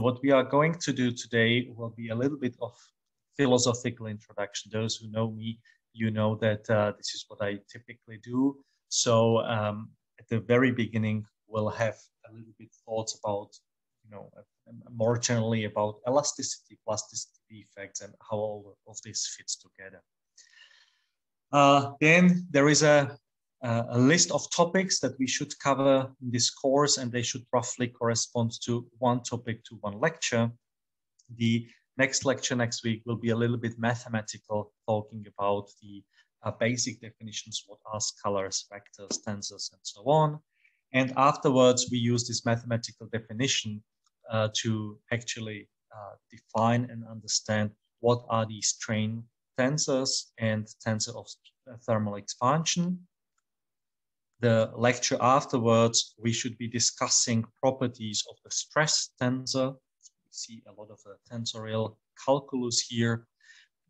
What we are going to do today will be a little bit of philosophical introduction. Those who know me, you know that uh, this is what I typically do. So um, at the very beginning, we'll have a little bit thoughts about, you know, more generally about elasticity, plasticity effects, and how all of this fits together. Uh, then there is a, a list of topics that we should cover in this course, and they should roughly correspond to one topic to one lecture. The next lecture next week will be a little bit mathematical, talking about the uh, basic definitions, what are scalars, vectors, tensors, and so on. And afterwards, we use this mathematical definition uh, to actually uh, define and understand what are these strain tensors and tensor of uh, thermal expansion. The lecture afterwards, we should be discussing properties of the stress tensor. We see a lot of the tensorial calculus here.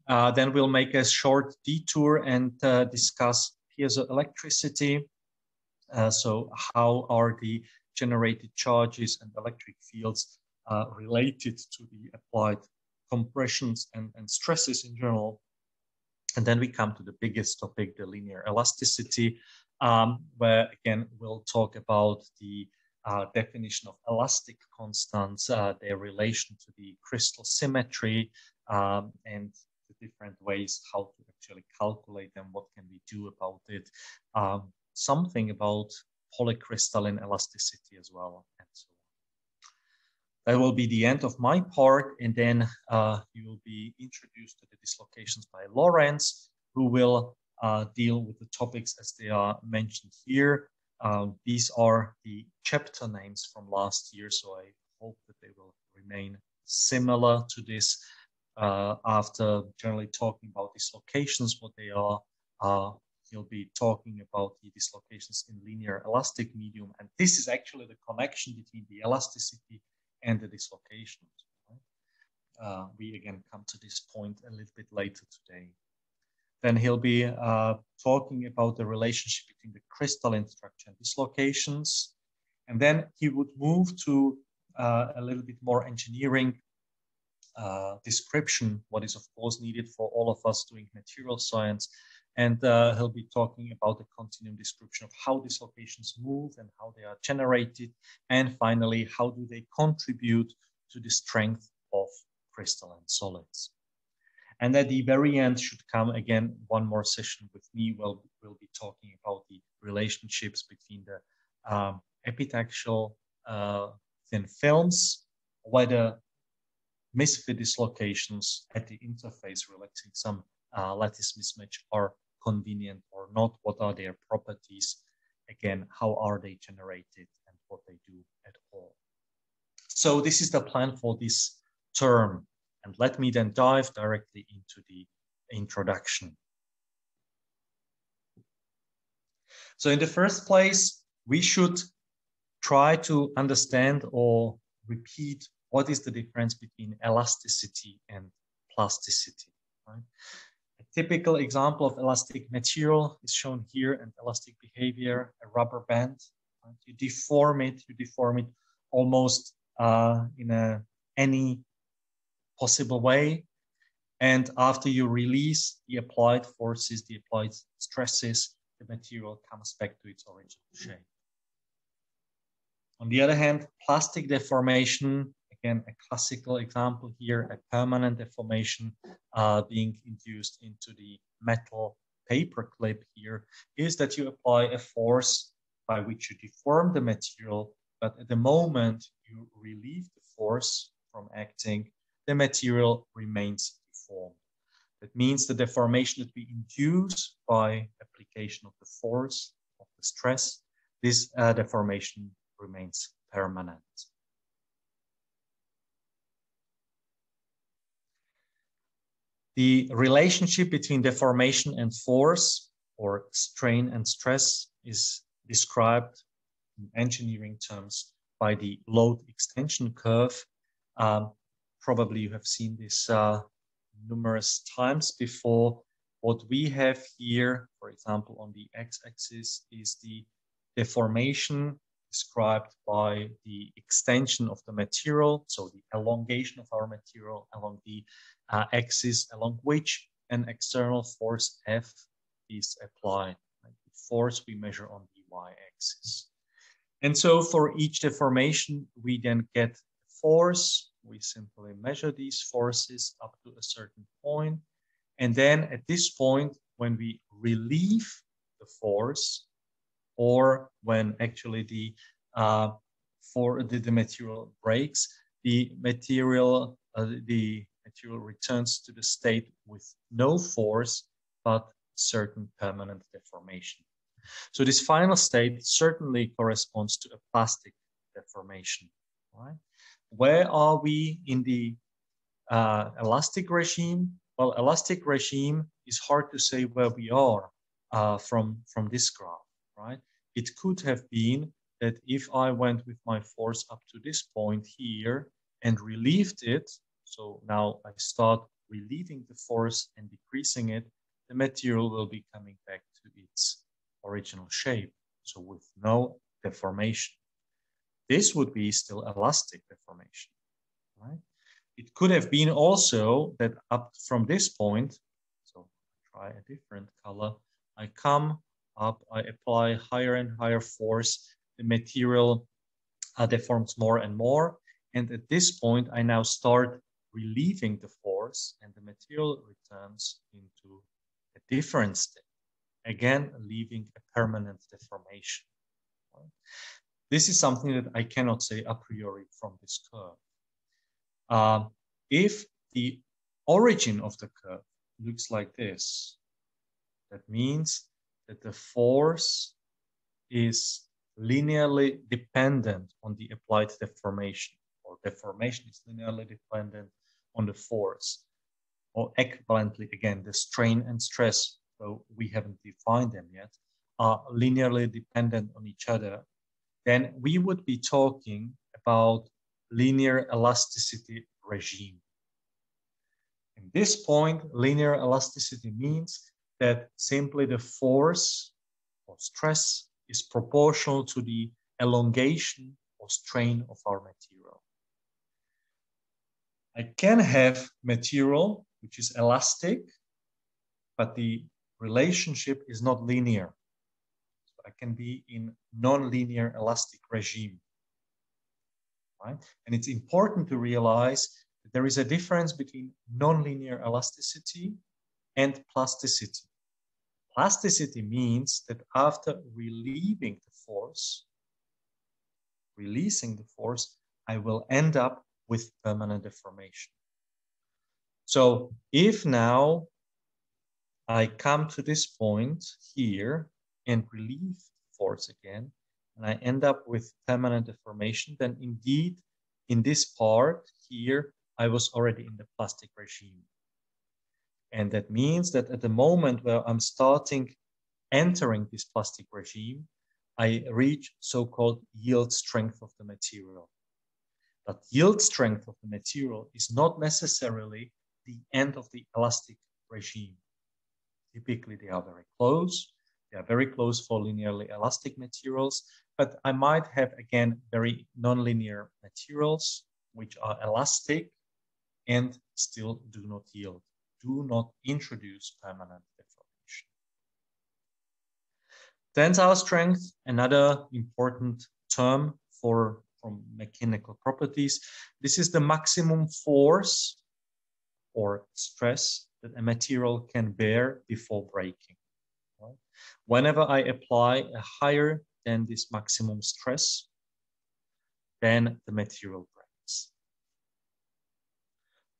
Uh, then we'll make a short detour and uh, discuss piezoelectricity. Uh, so how are the generated charges and electric fields uh, related to the applied compressions and, and stresses in general. And then we come to the biggest topic, the linear elasticity, um, where again, we'll talk about the uh, definition of elastic constants, uh, their relation to the crystal symmetry, um, and the different ways how to actually calculate them, what can we do about it, um, something about polycrystalline elasticity as well, that will be the end of my part, and then uh, you will be introduced to the dislocations by Lorenz, who will uh, deal with the topics as they are mentioned here. Um, these are the chapter names from last year, so I hope that they will remain similar to this uh, after generally talking about dislocations, what they are. Uh, he'll be talking about the dislocations in linear elastic medium. And this is actually the connection between the elasticity and the dislocations. Right? Uh, we again come to this point a little bit later today. Then he'll be uh, talking about the relationship between the crystalline structure and dislocations. And then he would move to uh, a little bit more engineering uh, description, what is of course needed for all of us doing material science. And uh, he'll be talking about the continuum description of how dislocations move and how they are generated. And finally, how do they contribute to the strength of crystalline solids. And at the very end should come again one more session with me. We'll, we'll be talking about the relationships between the um, epitaxial uh, thin films, whether misfit dislocations at the interface relaxing some uh, lattice mismatch are convenient or not, what are their properties, again, how are they generated and what they do at all. So this is the plan for this term. And let me then dive directly into the introduction. So in the first place, we should try to understand or repeat what is the difference between elasticity and plasticity. Right? Typical example of elastic material is shown here and elastic behavior, a rubber band. You deform it, you deform it almost uh, in a, any possible way. And after you release the applied forces, the applied stresses, the material comes back to its original shape. On the other hand, plastic deformation again, a classical example here, a permanent deformation uh, being induced into the metal paper clip here, is that you apply a force by which you deform the material, but at the moment you relieve the force from acting, the material remains deformed. That means the deformation that we induce by application of the force, of the stress, this uh, deformation remains permanent. The relationship between deformation and force or strain and stress is described in engineering terms by the load extension curve. Um, probably you have seen this uh, numerous times before. What we have here, for example, on the x-axis is the deformation described by the extension of the material, so the elongation of our material along the uh, axis along which an external force F is applied. Right? The force we measure on the y-axis. And so for each deformation, we then get force. We simply measure these forces up to a certain point. And then at this point, when we relieve the force, or when actually the uh, for the, the material breaks, the material uh, the material returns to the state with no force but certain permanent deformation. So this final state certainly corresponds to a plastic deformation. Right? Where are we in the uh, elastic regime? Well, elastic regime is hard to say where we are uh, from, from this graph, right? It could have been that if I went with my force up to this point here and relieved it, so now I start relieving the force and decreasing it, the material will be coming back to its original shape, so with no deformation. This would be still elastic deformation, right? It could have been also that up from this point, so try a different color, I come up, I apply higher and higher force, the material uh, deforms more and more. And at this point, I now start relieving the force and the material returns into a different state, again, leaving a permanent deformation. This is something that I cannot say a priori from this curve. Uh, if the origin of the curve looks like this, that means that the force is linearly dependent on the applied deformation, or deformation is linearly dependent on the force. Or equivalently, again, the strain and stress, though we haven't defined them yet, are linearly dependent on each other, then we would be talking about linear elasticity regime. In this point, linear elasticity means that simply the force or stress is proportional to the elongation or strain of our material. I can have material which is elastic, but the relationship is not linear. So I can be in non-linear elastic regime. Right? And it's important to realize that there is a difference between non-linear elasticity and plasticity. Plasticity means that after relieving the force, releasing the force, I will end up with permanent deformation. So if now I come to this point here and relieve force again, and I end up with permanent deformation, then indeed in this part here, I was already in the plastic regime. And that means that at the moment where I'm starting entering this plastic regime, I reach so-called yield strength of the material. But yield strength of the material is not necessarily the end of the elastic regime. Typically, they are very close. They are very close for linearly elastic materials, but I might have, again, very nonlinear materials which are elastic and still do not yield do not introduce permanent deformation. Tensile strength, another important term for from mechanical properties. This is the maximum force or stress that a material can bear before breaking. Right? Whenever I apply a higher than this maximum stress, then the material breaks.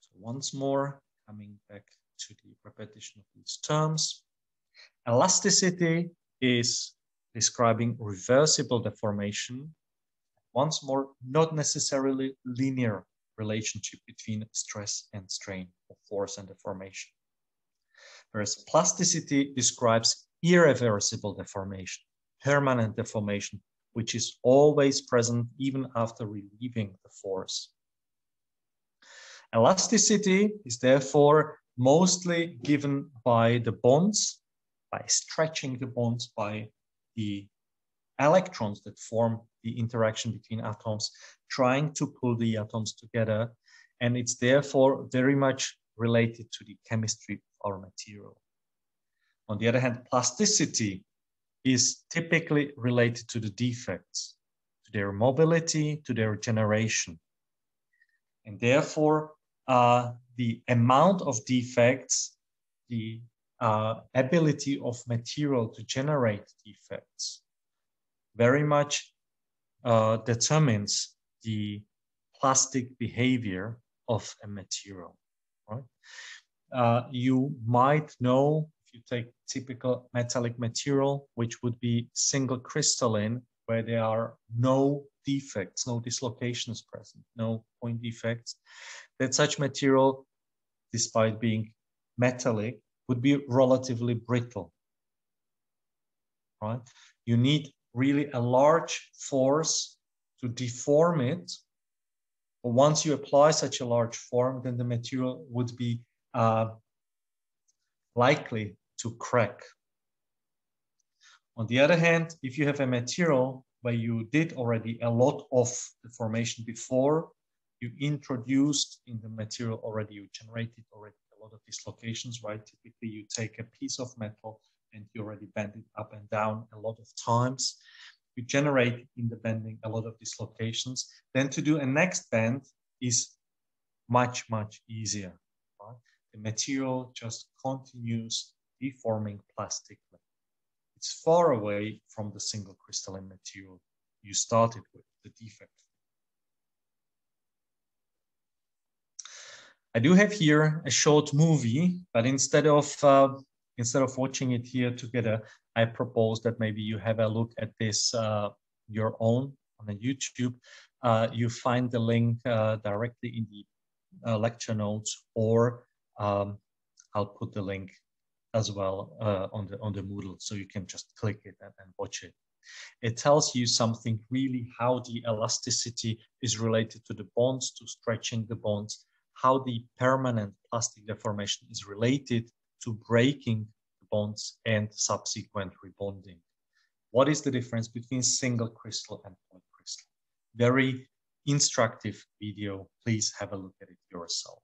So once more, coming back to the repetition of these terms. Elasticity is describing reversible deformation. Once more, not necessarily linear relationship between stress and strain, or force and deformation. Whereas plasticity describes irreversible deformation, permanent deformation, which is always present even after relieving the force. Elasticity is therefore mostly given by the bonds, by stretching the bonds, by the electrons that form the interaction between atoms, trying to pull the atoms together. And it's therefore very much related to the chemistry of our material. On the other hand, plasticity is typically related to the defects, to their mobility, to their generation. And therefore, uh, the amount of defects, the uh, ability of material to generate defects very much uh, determines the plastic behavior of a material. Right? Uh, you might know if you take typical metallic material, which would be single crystalline, where there are no defects, no dislocations present, no point defects, that such material, despite being metallic, would be relatively brittle. Right? You need really a large force to deform it. But once you apply such a large form, then the material would be uh, likely to crack. On the other hand, if you have a material where you did already a lot of deformation before, you introduced in the material already, you generated already a lot of dislocations, right? Typically you take a piece of metal and you already bend it up and down a lot of times. You generate in the bending a lot of dislocations. Then to do a next bend is much, much easier. Right? The material just continues deforming plastically. It's far away from the single crystalline material you started with, the defect. I do have here a short movie, but instead of uh, instead of watching it here together, I propose that maybe you have a look at this uh, your own on the YouTube. Uh, you find the link uh, directly in the uh, lecture notes, or um, I'll put the link as well uh, on the on the Moodle, so you can just click it and, and watch it. It tells you something really how the elasticity is related to the bonds, to stretching the bonds, how the permanent plastic deformation is related to breaking bonds and subsequent rebonding. What is the difference between single crystal and polycrystal? Very instructive video. Please have a look at it yourself.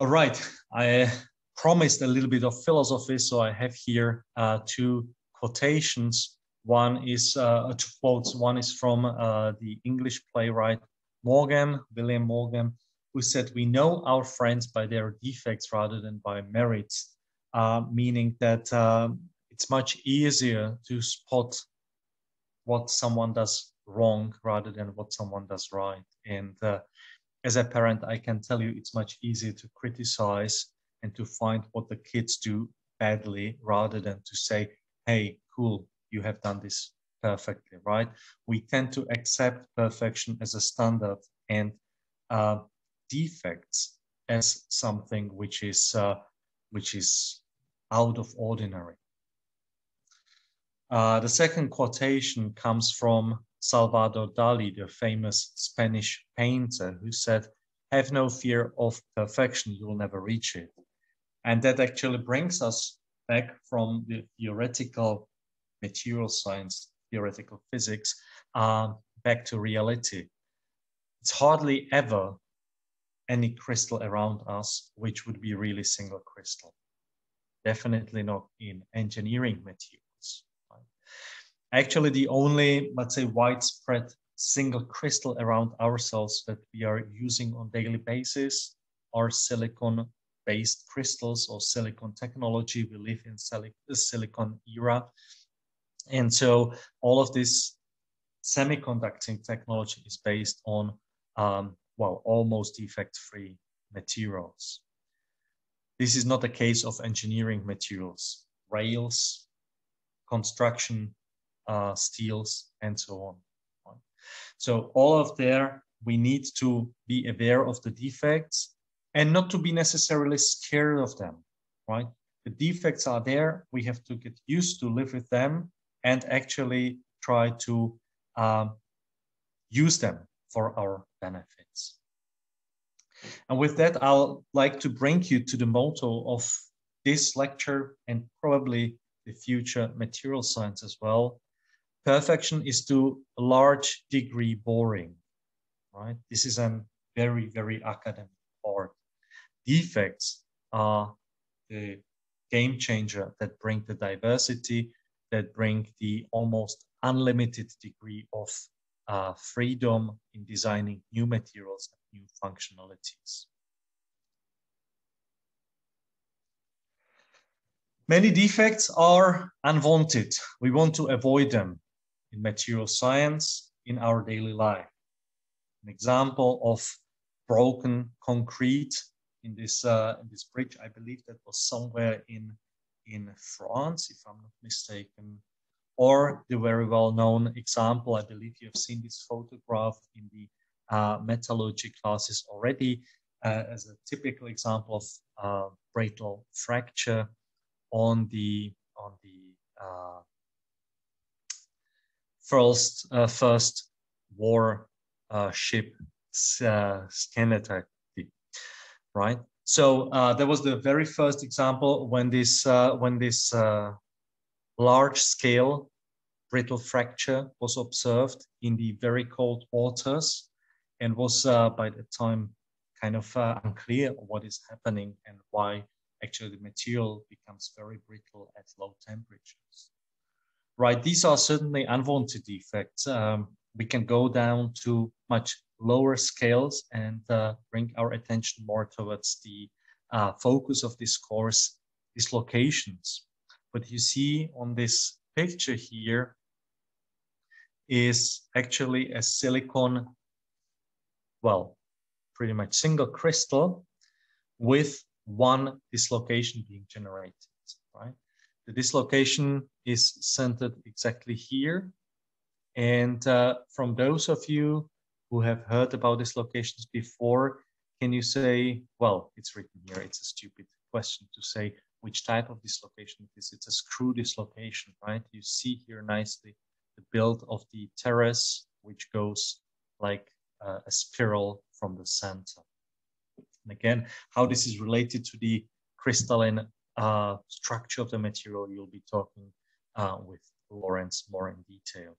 All right, I promised a little bit of philosophy, so I have here uh, two quotations. One is uh, two quotes. One is from uh, the English playwright Morgan, William Morgan, who said, "We know our friends by their defects rather than by merits," uh, meaning that um, it's much easier to spot what someone does wrong rather than what someone does right. And uh, as a parent, I can tell you it's much easier to criticize and to find what the kids do badly rather than to say, hey, cool, you have done this perfectly, right? We tend to accept perfection as a standard and uh, defects as something which is uh, which is out of ordinary. Uh, the second quotation comes from Salvador Dali, the famous Spanish painter, who said, Have no fear of perfection, you will never reach it. And that actually brings us back from the theoretical material science, theoretical physics, um, back to reality. It's hardly ever any crystal around us which would be really single crystal. Definitely not in engineering material. Actually, the only, let's say, widespread single crystal around ourselves that we are using on daily basis are silicon based crystals or silicon technology. We live in silicon era. And so all of this semiconducting technology is based on, um, well, almost defect-free materials. This is not the case of engineering materials, rails, construction uh, steels, and so on. So all of there, we need to be aware of the defects and not to be necessarily scared of them, right? The defects are there. We have to get used to live with them and actually try to um, use them for our benefits. And with that, I'll like to bring you to the motto of this lecture and probably the future material science as well. Perfection is to a large degree boring, right? This is a very, very academic part. Defects are the game changer that bring the diversity, that bring the almost unlimited degree of uh, freedom in designing new materials and new functionalities. Many defects are unwanted. We want to avoid them in material science, in our daily life. An example of broken concrete in this uh, in this bridge, I believe that was somewhere in in France, if I'm not mistaken. Or the very well-known example, I believe you have seen this photograph in the uh, metallurgy classes already uh, as a typical example of uh, brittle fracture on the on the uh, first uh, first war uh, ship uh, right? So uh, that was the very first example when this when this uh, large scale brittle fracture was observed in the very cold waters and was uh, by the time kind of uh, unclear what is happening and why actually the material becomes very brittle at low temperatures. Right, these are certainly unwanted effects. Um, we can go down to much lower scales and uh, bring our attention more towards the uh, focus of this course, dislocations. What you see on this picture here is actually a silicon, well, pretty much single crystal with one dislocation being generated, right? The dislocation is centered exactly here. And uh, from those of you who have heard about dislocations before, can you say, well, it's written here, it's a stupid question to say which type of dislocation is it is. It's a screw dislocation, right? You see here nicely the build of the terrace, which goes like uh, a spiral from the center. And again, how this is related to the crystalline uh, structure of the material, you'll be talking uh, with Lawrence more in detail.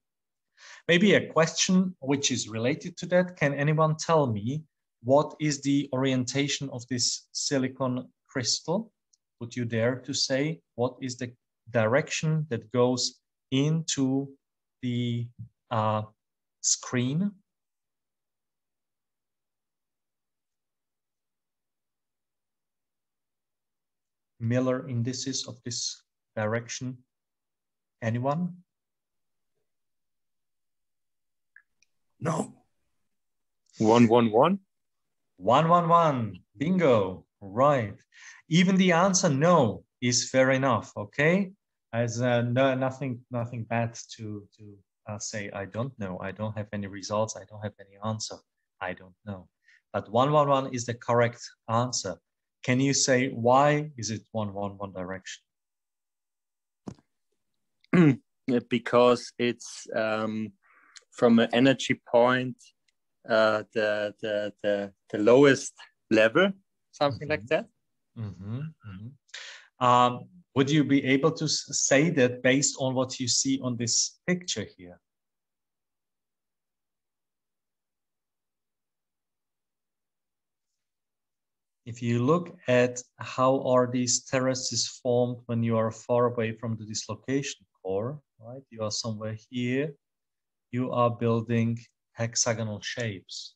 Maybe a question which is related to that. Can anyone tell me what is the orientation of this silicon crystal? Would you dare to say what is the direction that goes into the uh, screen Miller indices of this direction? Anyone? No. One, one, one. One, one, one. Bingo. Right. Even the answer no is fair enough. Okay. As uh, no, nothing, nothing bad to to uh, say. I don't know. I don't have any results. I don't have any answer. I don't know. But one, one, one is the correct answer. Can you say why is it one one one direction? because it's um, from an energy point uh, the, the the the lowest level, something like that. Mm -hmm, mm -hmm. Um, would you be able to say that based on what you see on this picture here? if you look at how are these terraces formed when you are far away from the dislocation core, right? You are somewhere here, you are building hexagonal shapes.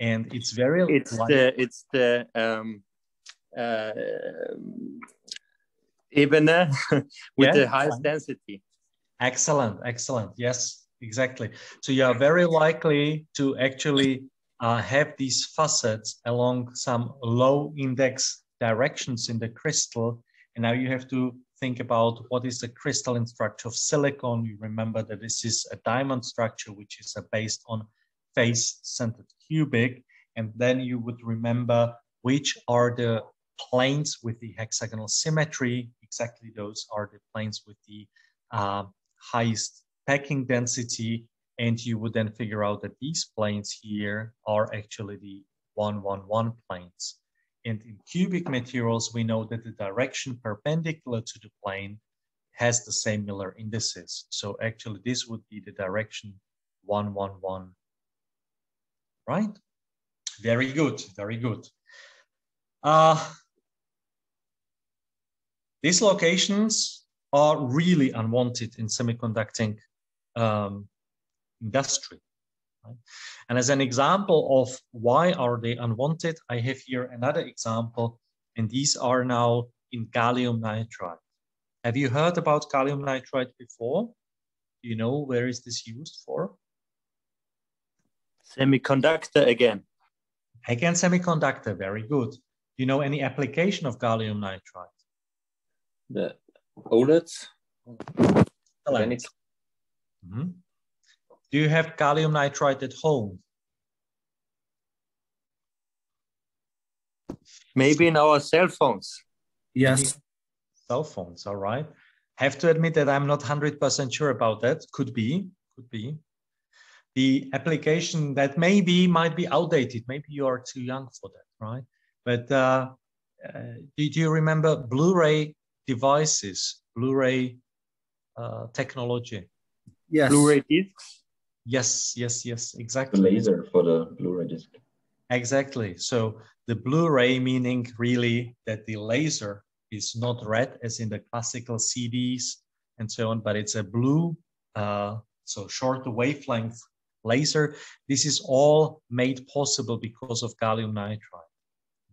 And it's very it's the it's the um uh even with yeah, the highest fine. density. Excellent, excellent. Yes, exactly. So you are very likely to actually uh, have these facets along some low index directions in the crystal. And now you have to think about what is the crystalline structure of silicon. You remember that this is a diamond structure, which is uh, based on face-centered cubic. And then you would remember which are the planes with the hexagonal symmetry. Exactly those are the planes with the uh, highest packing density and you would then figure out that these planes here are actually the 111 planes. And in cubic materials, we know that the direction perpendicular to the plane has the same Miller indices. So actually this would be the direction 111. Right? Very good, very good. Uh, dislocations are really unwanted in semiconducting um, industry. Right? And as an example of why are they unwanted, I have here another example, and these are now in gallium nitride. Have you heard about gallium nitride before? Do you know where is this used for? Semiconductor again. Again, semiconductor, very good. Do you know any application of gallium nitride? The OLEDs. Excellent. Mm -hmm. Do you have gallium nitride at home? Maybe in our cell phones. Yes. Cell phones, all right. Have to admit that I'm not 100% sure about that. Could be, could be. The application that maybe might be outdated. Maybe you are too young for that, right? But uh, uh, did you remember Blu-ray devices, Blu-ray uh, technology? Yes. Blu-ray discs. Yes, yes, yes, exactly. The exactly. laser for the Blu-ray disc. Exactly. So the Blu-ray meaning really that the laser is not red as in the classical CDs and so on, but it's a blue, uh, so short wavelength laser. This is all made possible because of gallium nitride,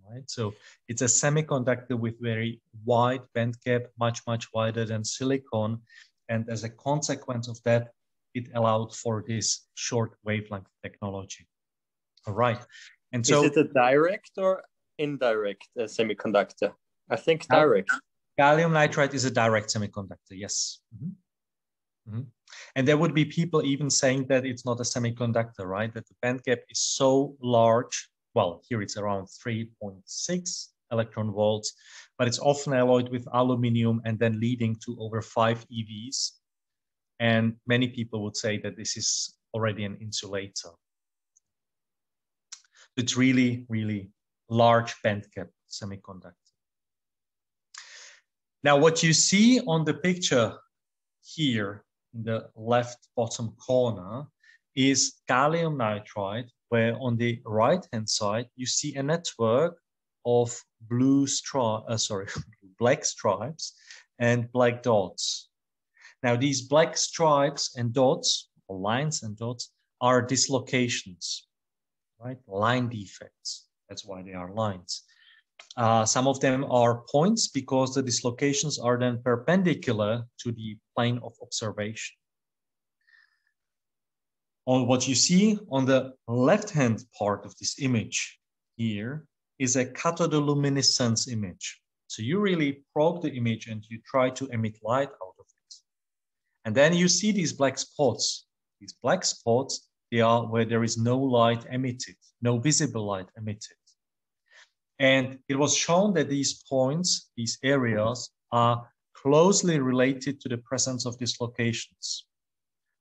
right? So it's a semiconductor with very wide band gap, much, much wider than silicon. And as a consequence of that, it allowed for this short wavelength technology. All right. And so Is it a direct or indirect uh, semiconductor? I think direct. gallium nitride is a direct semiconductor, yes. Mhm. Mhm. And there would be people even saying that it's not a semiconductor, right? That the band gap is so large. Well, here it's around 3.6 electron volts, but it's often alloyed with aluminium and then leading to over five EVs. And many people would say that this is already an insulator. It's really, really large band gap semiconductor. Now, what you see on the picture here the left bottom corner is gallium nitride, where on the right-hand side, you see a network of blue stri uh, sorry, black stripes and black dots. Now, these black stripes and dots, or lines and dots, are dislocations, right? Line defects. That's why they are lines. Uh, some of them are points because the dislocations are then perpendicular to the plane of observation. On what you see on the left-hand part of this image here is a cathodoluminescence image. So you really probe the image and you try to emit light out of it. And then you see these black spots. These black spots, they are where there is no light emitted, no visible light emitted. And it was shown that these points, these areas, are closely related to the presence of dislocations.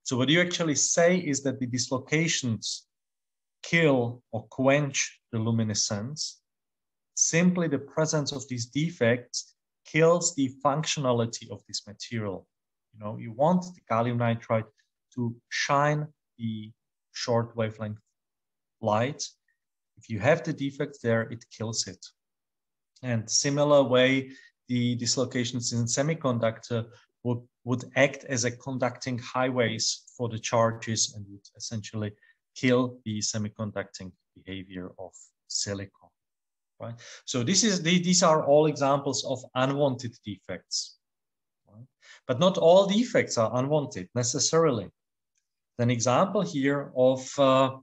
So what you actually say is that the dislocations kill or quench the luminescence. Simply the presence of these defects kills the functionality of this material. You know, you want the gallium nitride to shine the short wavelength light if you have the defect there, it kills it. And similar way, the dislocations in semiconductor would, would act as a conducting highways for the charges and would essentially kill the semiconducting behavior of silicon. Right? So this is the, these are all examples of unwanted defects. But not all defects are unwanted necessarily. An example here of uh,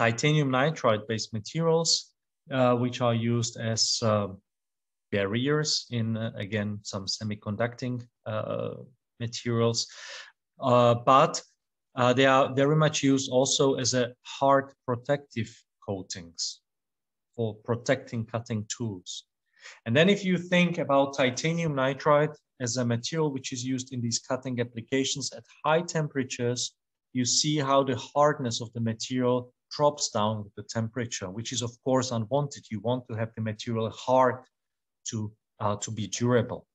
titanium nitride based materials, uh, which are used as uh, barriers in, uh, again, some semiconducting uh, materials. Uh, but uh, they are very much used also as a hard protective coatings for protecting cutting tools. And then if you think about titanium nitride as a material which is used in these cutting applications at high temperatures, you see how the hardness of the material drops down with the temperature, which is of course unwanted. You want to have the material hard to, uh, to be durable.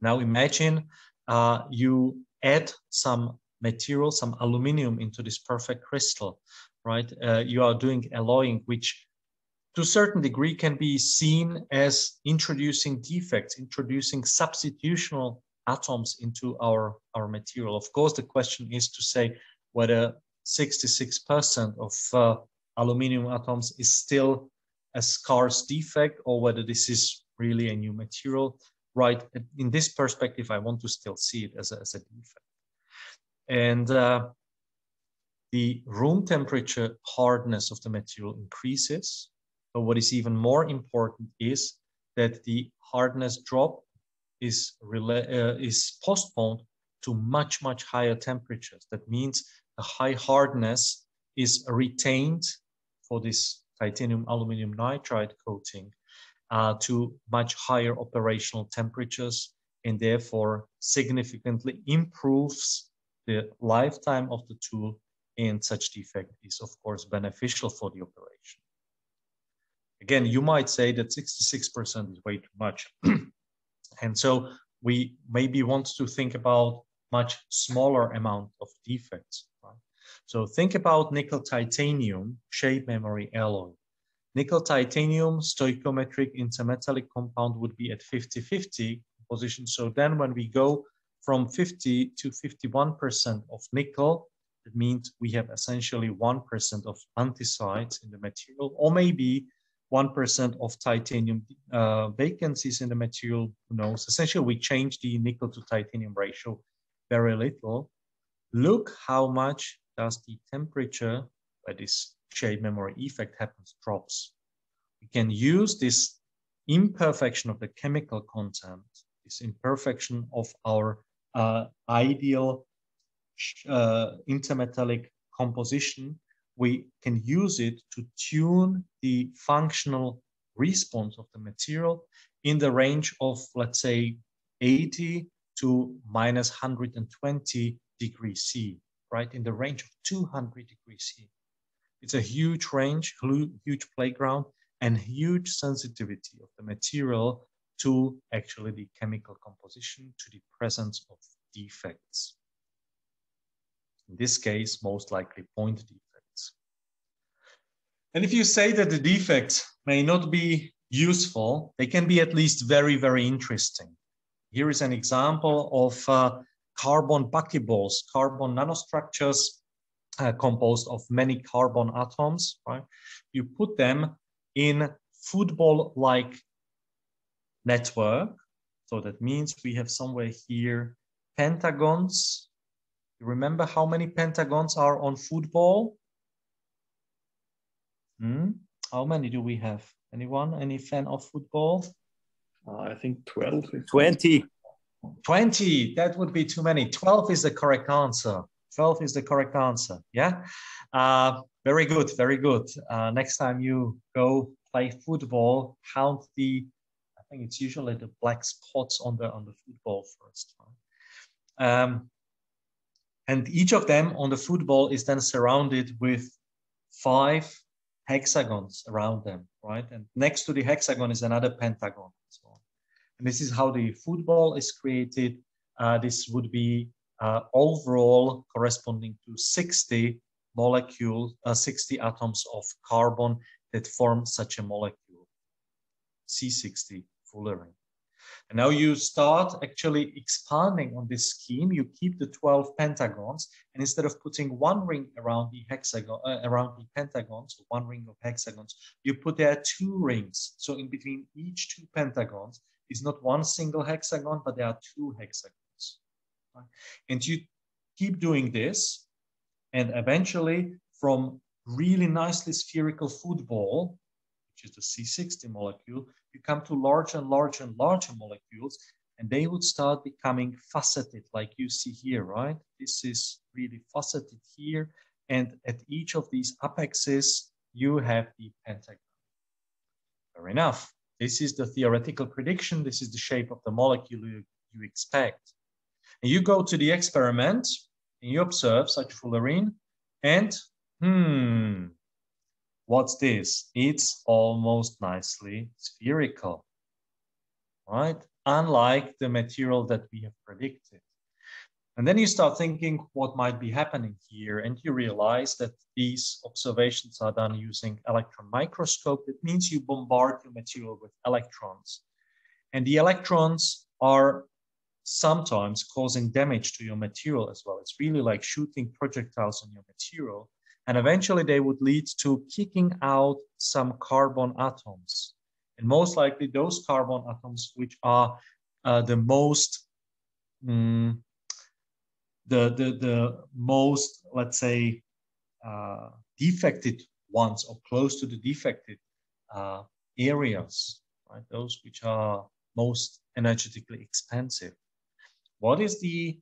Now imagine uh, you add some material, some aluminum into this perfect crystal, right? Uh, you are doing alloying, which to a certain degree can be seen as introducing defects, introducing substitutional atoms into our, our material. Of course, the question is to say whether 66% of uh, aluminum atoms is still a scarce defect or whether this is really a new material. Right, in this perspective, I want to still see it as a, as a defect. And uh, the room temperature hardness of the material increases. But what is even more important is that the hardness drop is, uh, is postponed to much, much higher temperatures. That means the high hardness is retained for this titanium aluminum nitride coating uh, to much higher operational temperatures and therefore significantly improves the lifetime of the tool and such defect is of course beneficial for the operation. Again, you might say that 66% is way too much. and so we maybe want to think about much smaller amount of defects. So think about nickel titanium shape memory alloy. Nickel titanium stoichiometric intermetallic compound would be at 50-50 position. So then when we go from 50 to 51% of nickel, it means we have essentially 1% of antisite in the material, or maybe 1% of titanium uh, vacancies in the material, who knows? Essentially, we change the nickel to titanium ratio very little. Look how much does the temperature, where this shape memory effect happens, drops. We can use this imperfection of the chemical content, this imperfection of our uh, ideal uh, intermetallic composition, we can use it to tune the functional response of the material in the range of, let's say, 80 to minus 120 degrees C, right? In the range of 200 degrees C. It's a huge range, huge playground, and huge sensitivity of the material to actually the chemical composition, to the presence of defects. In this case, most likely point defects. And if you say that the defects may not be useful, they can be at least very, very interesting. Here is an example of uh, carbon buckyballs, carbon nanostructures uh, composed of many carbon atoms, right? You put them in football-like network. So that means we have somewhere here pentagons. You remember how many pentagons are on football? Hmm? How many do we have? Anyone? Any fan of football? Uh, I think 12. 20. 20. That would be too many. 12 is the correct answer. 12 is the correct answer. Yeah. Uh, very good. Very good. Uh, next time you go play football, count the, I think it's usually the black spots on the on the football first. Right? Um, and each of them on the football is then surrounded with five hexagons around them, right? And next to the hexagon is another pentagon. And, this is how the football is created. Uh, this would be uh, overall corresponding to 60 molecules, uh, 60 atoms of carbon that form such a molecule, C60 fullerene. And now you start actually expanding on this scheme. You keep the 12 pentagons, and instead of putting one ring around the hexagon, uh, around the pentagons, one ring of hexagons, you put there two rings. So in between each two pentagons is not one single hexagon, but there are two hexagons. Right? And you keep doing this, and eventually from really nicely spherical football, which is the C60 molecule, you come to larger and larger and larger molecules, and they would start becoming faceted, like you see here, right? This is really faceted here, and at each of these apexes, you have the pentagon. Fair enough. This is the theoretical prediction. This is the shape of the molecule you, you expect. And you go to the experiment, and you observe such fullerene, and hmm, what's this? It's almost nicely spherical, right? unlike the material that we have predicted. And then you start thinking what might be happening here, and you realize that these observations are done using electron microscope. That means you bombard your material with electrons. And the electrons are sometimes causing damage to your material as well. It's really like shooting projectiles on your material. And eventually they would lead to kicking out some carbon atoms. And most likely those carbon atoms, which are uh, the most, um, the, the, the most, let's say, uh, defected ones or close to the defected uh, areas, right? Those which are most energetically expensive. What is the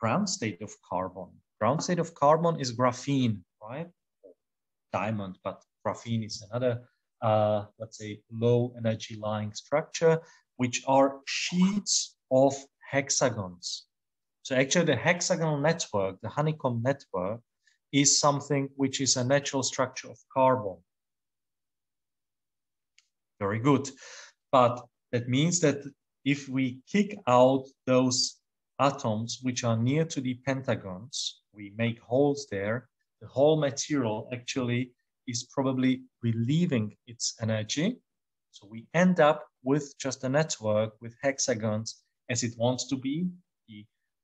ground state of carbon? Ground state of carbon is graphene, right? Diamond, but graphene is another, uh, let's say, low energy lying structure, which are sheets of hexagons. So actually the hexagonal network, the honeycomb network, is something which is a natural structure of carbon. Very good. But that means that if we kick out those atoms which are near to the pentagons, we make holes there, the whole material actually is probably relieving its energy. So we end up with just a network with hexagons as it wants to be.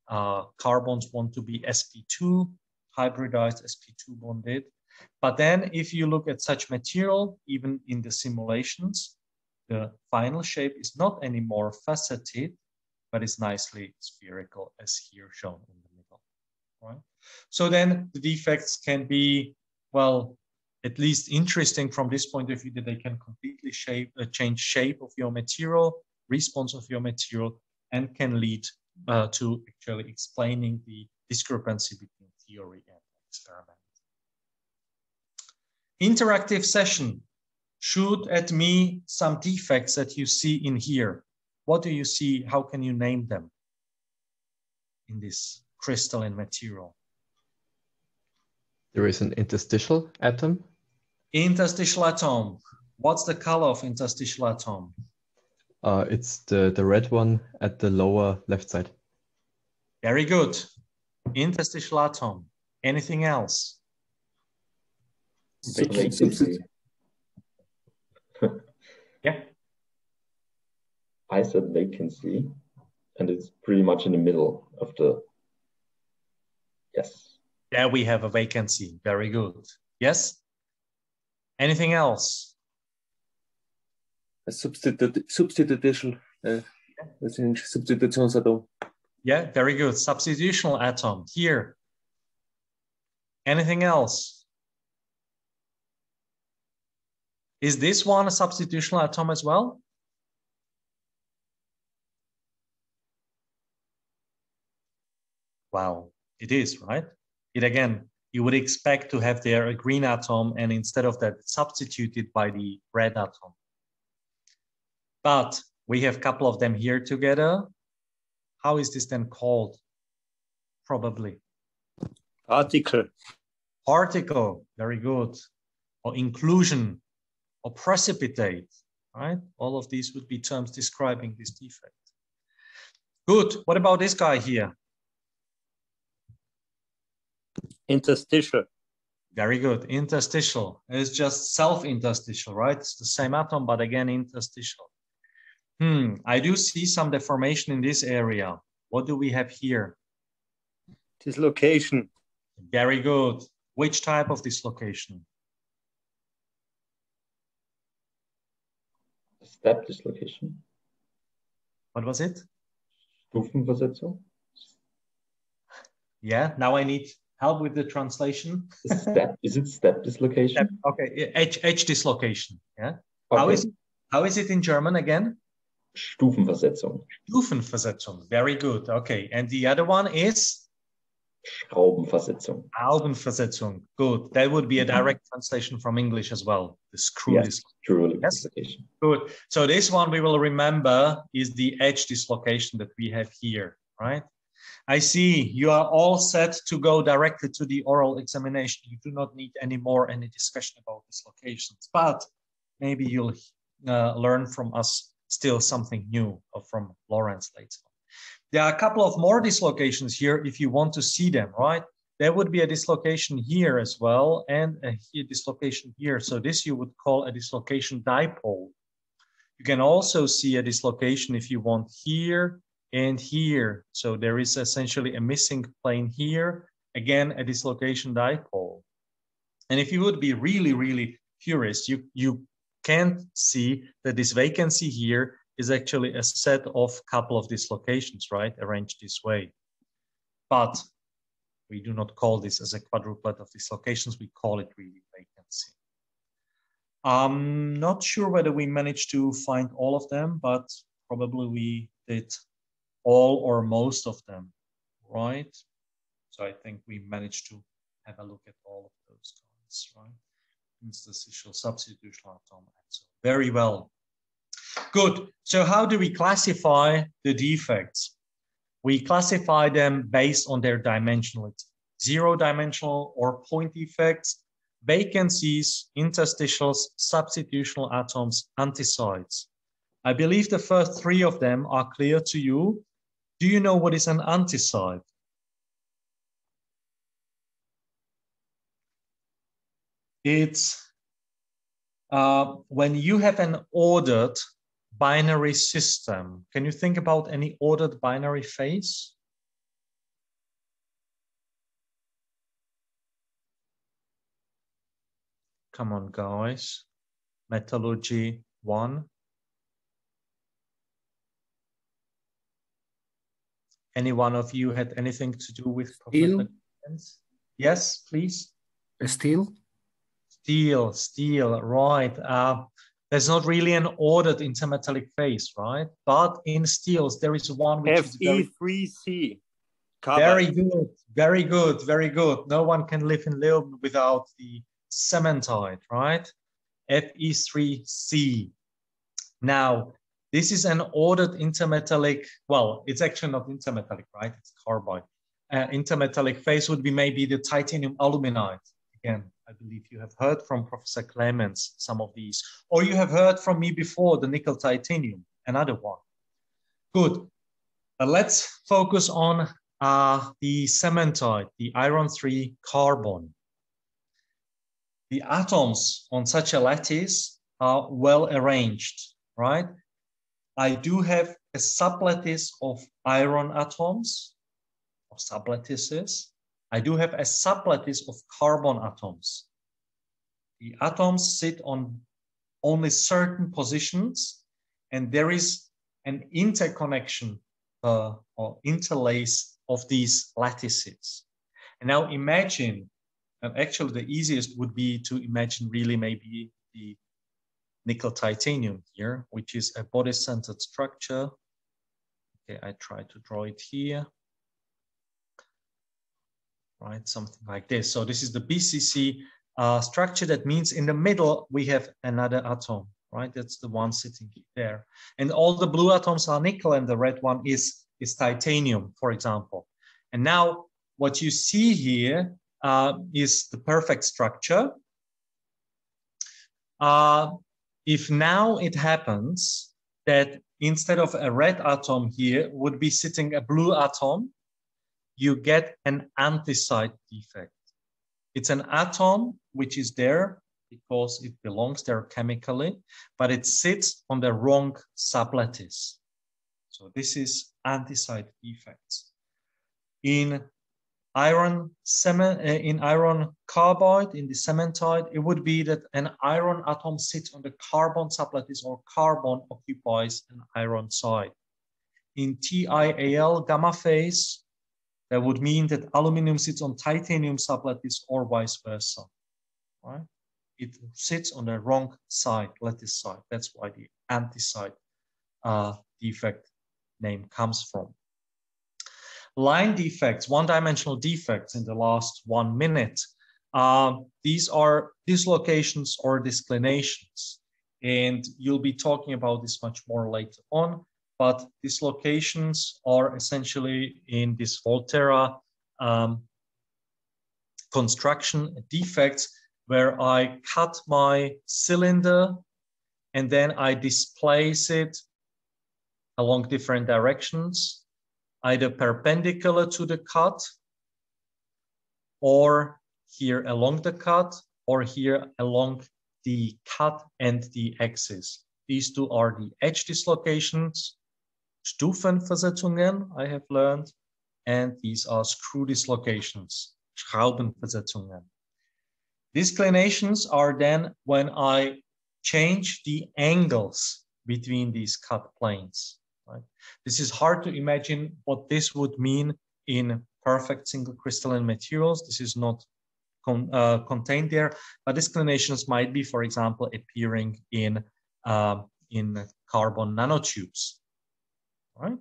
Uh, carbons want to be sp2, hybridized sp2 bonded. But then if you look at such material, even in the simulations, the final shape is not anymore faceted, but it's nicely spherical as here shown in the middle, right? So then the defects can be, well, at least interesting from this point of view that they can completely shape, uh, change shape of your material, response of your material, and can lead uh, to actually explaining the discrepancy between theory and experiment. Interactive session shoot at me some defects that you see in here. What do you see? How can you name them in this crystalline material? There is an interstitial atom. Interstitial atom. What's the color of interstitial atom? Uh, it's the, the red one at the lower left side. Very good. Interstitial atom. Anything else? Vacancy. Yeah. I said vacancy, and it's pretty much in the middle of the. Yes. There we have a vacancy. Very good. Yes. Anything else? A substitu- substitution. Uh. Yeah, very good. Substitutional atom here. Anything else? Is this one a substitutional atom as well? Wow, it is, right? It again, you would expect to have there a green atom and instead of that substituted by the red atom. But we have a couple of them here together. How is this then called? Probably. Article. Particle, very good. Or inclusion, or precipitate, right? All of these would be terms describing this defect. Good. What about this guy here? Interstitial. Very good. Interstitial. It's just self-interstitial, right? It's the same atom, but again, interstitial. Hmm, I do see some deformation in this area. What do we have here? Dislocation. Very good. Which type of dislocation? Step dislocation. What was it? Stufenversetzung. Yeah, now I need help with the translation. Step. is it step dislocation? Step. Okay, edge, edge dislocation. Yeah. Okay. How is it? How is it in German again? Stufenversetzung. Stufenversetzung. Very good. Okay, and the other one is Schraubenversetzung. Schraubenversetzung. Good. That would be a direct translation from English as well. The screw Yes, dislocation. Yes. Good. So this one we will remember is the edge dislocation that we have here, right? I see you are all set to go directly to the oral examination. You do not need any more any discussion about dislocations, but maybe you'll uh, learn from us still something new uh, from Lorentz later. There are a couple of more dislocations here if you want to see them, right? There would be a dislocation here as well and a here dislocation here. So this you would call a dislocation dipole. You can also see a dislocation if you want here and here. So there is essentially a missing plane here, again, a dislocation dipole. And if you would be really, really curious, you, you can see that this vacancy here is actually a set of couple of dislocations, right? Arranged this way. But we do not call this as a quadruplet of dislocations, we call it really vacancy. I'm not sure whether we managed to find all of them, but probably we did all or most of them, right? So I think we managed to have a look at all of those guys, right? Interstitial, substitutional atom, and so very well. Good. So how do we classify the defects? We classify them based on their dimensionality. Zero dimensional or point defects, vacancies, interstitials, substitutional atoms, antisites. I believe the first three of them are clear to you. Do you know what is an antisite? It's uh, when you have an ordered binary system. Can you think about any ordered binary phase? Come on, guys. Metallurgy one. Any one of you had anything to do with steel? Yes, please. Steel. Steel, steel, right. Uh, there's not really an ordered intermetallic phase, right? But in steels, there is one which is. Fe3C. Very good, very good, very good. No one can live in Leoben without the cementite, right? Fe3C. Now, this is an ordered intermetallic, well, it's actually not intermetallic, right? It's carbide. Uh, intermetallic phase would be maybe the titanium aluminide. Again, I believe you have heard from Professor Clemens some of these, or you have heard from me before the nickel titanium, another one. Good. Uh, let's focus on uh, the cementite, the iron 3 carbon. The atoms on such a lattice are well arranged, right? I do have a sublattice of iron atoms, of sublattices, I do have a sublattice of carbon atoms. The atoms sit on only certain positions, and there is an interconnection uh, or interlace of these lattices. And now imagine, and actually the easiest would be to imagine really maybe the nickel titanium here, which is a body-centered structure. Okay, I try to draw it here right? Something like this. So this is the BCC uh, structure. That means in the middle, we have another atom, right? That's the one sitting there. And all the blue atoms are nickel and the red one is, is titanium, for example. And now what you see here uh, is the perfect structure. Uh, if now it happens that instead of a red atom here would be sitting a blue atom, you get an antisite defect. It's an atom which is there because it belongs there chemically, but it sits on the wrong sublattice. So this is antisite defects. In iron cement, uh, in iron carbide, in the cementite, it would be that an iron atom sits on the carbon sublattice or carbon occupies an iron side. In TiAl gamma phase, that would mean that aluminum sits on titanium sublattice or vice versa, right? It sits on the wrong side, lattice side. That's why the antisite uh, defect name comes from. Line defects, one-dimensional defects in the last one minute. Uh, these are dislocations or disclinations. And you'll be talking about this much more later on but dislocations are essentially in this Volterra um, construction defects where I cut my cylinder and then I displace it along different directions, either perpendicular to the cut or here along the cut or here along the cut and the axis. These two are the edge dislocations, Stufenversetzungen, I have learned, and these are screw dislocations, Schraubenversetzungen. Disclinations are then when I change the angles between these cut planes. Right? This is hard to imagine what this would mean in perfect single crystalline materials. This is not con uh, contained there, but disclinations might be, for example, appearing in, uh, in carbon nanotubes. Right?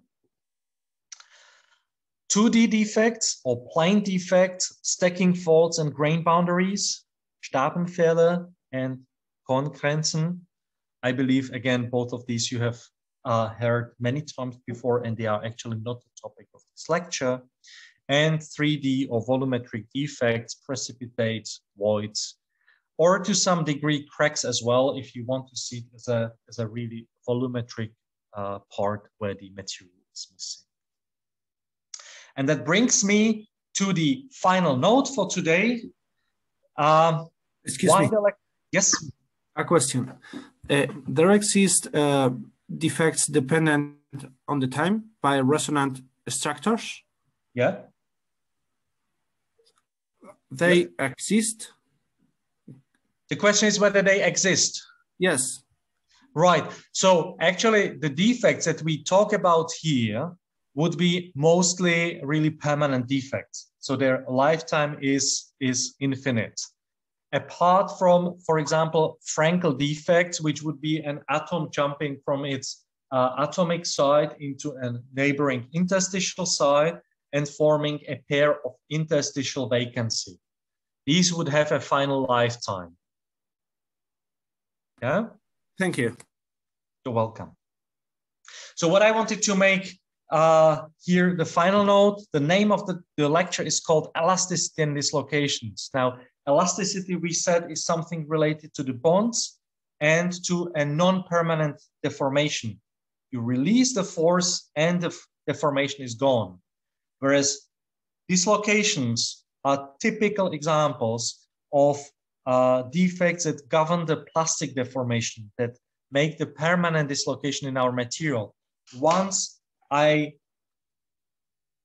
2D defects or plane defects, stacking faults and grain boundaries, Stapelfehler and Korngrenzen. I believe, again, both of these you have uh, heard many times before, and they are actually not the topic of this lecture. And 3D or volumetric defects, precipitates, voids, or to some degree cracks as well, if you want to see it as a, as a really volumetric uh, part where the material is missing. And that brings me to the final note for today. Um, Excuse me. yes. A question. Uh, there exist uh, defects dependent on the time by resonant structures? Yeah. They yeah. exist? The question is whether they exist. Yes. Right. So actually, the defects that we talk about here would be mostly really permanent defects. So their lifetime is, is infinite. Apart from, for example, Frenkel defects, which would be an atom jumping from its uh, atomic side into a neighboring interstitial side and forming a pair of interstitial vacancy. These would have a final lifetime. Yeah? Thank you. You're welcome. So what I wanted to make uh, here, the final note, the name of the, the lecture is called Elasticity and Dislocations. Now, elasticity, we said, is something related to the bonds and to a non-permanent deformation. You release the force and the deformation is gone. Whereas dislocations are typical examples of uh, defects that govern the plastic deformation, that make the permanent dislocation in our material. Once I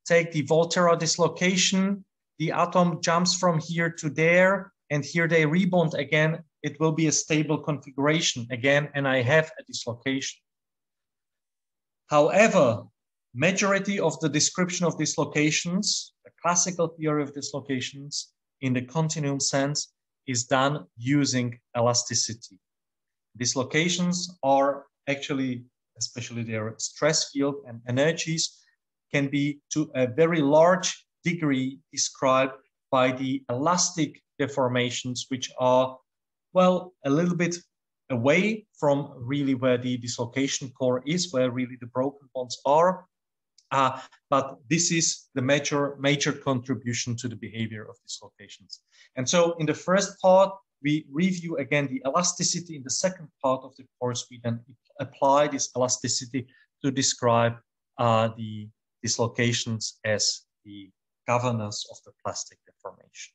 take the Volterra dislocation, the atom jumps from here to there, and here they rebound again, it will be a stable configuration again, and I have a dislocation. However, majority of the description of dislocations, the classical theory of dislocations in the continuum sense is done using elasticity. Dislocations are actually, especially their stress field and energies, can be to a very large degree described by the elastic deformations, which are, well, a little bit away from really where the dislocation core is, where really the broken bonds are. Uh, but this is the major, major contribution to the behavior of dislocations. And so in the first part, we review again the elasticity. In the second part of the course, we then apply this elasticity to describe uh, the dislocations as the governors of the plastic deformation.